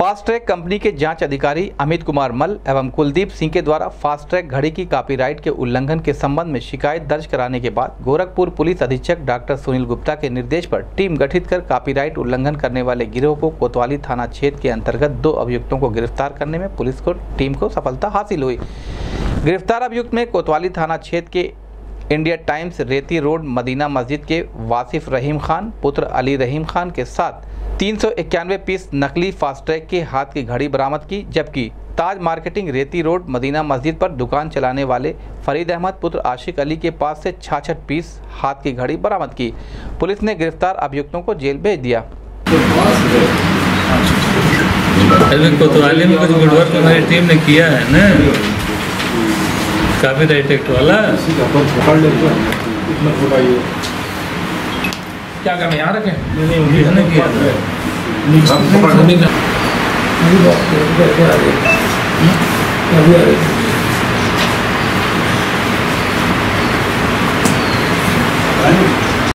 Fast track company के जाँच अधिकारी अमित कुमार मल एवं कुलदीप सिंह के द्वारा फास्ट ट्रैक घड़ी की कॉपीराइट के उल्लंघन के संबंध में शिकायत दर्ज कराने के बाद गोरखपुर पुलिस अधीक्षक डॉक्टर सुनील गुप्ता के निर्देश पर टीम गठित कर कॉपीराइट उल्लंघन करने वाले गिरोह को कोतवाली थाना क्षेत्र के अंतर्गत दो अभियुक्तों को गिरफ़्तार करने में पुलिस को टीम को सफलता हासिल हुई। गिरफ़्तार अभियुक्त में कोतवाली थाना क्षेत्र के India Times Reti road Madina Masjid के वासिफ रहीम खान, पुत्र अली रहीम खान के साथ तीन सौ इक्यानवे पीस नकली फास्टैग के हाथ की घड़ी बरामद की, जबकि ताज मार्केटिंग रेती रोड मदीना मस्जिद पर दुकान चलाने वाले फरीद अहमद, पुत्र आशिक अली के पास से छाछठ पीस हाथ की घड़ी बरामद की। पुलिस ने गिरफ़्तार अभियुक्तों को जेल भेज दिया। कुछ गुड वर्क हमारी टीम ने किया है ना? काफ़ी राइट एक्ट वाला इतना छोटा ये क्या करना यहाँ रखें नहीं किया नहीं हैं अभी आ रहे हैं। हैं।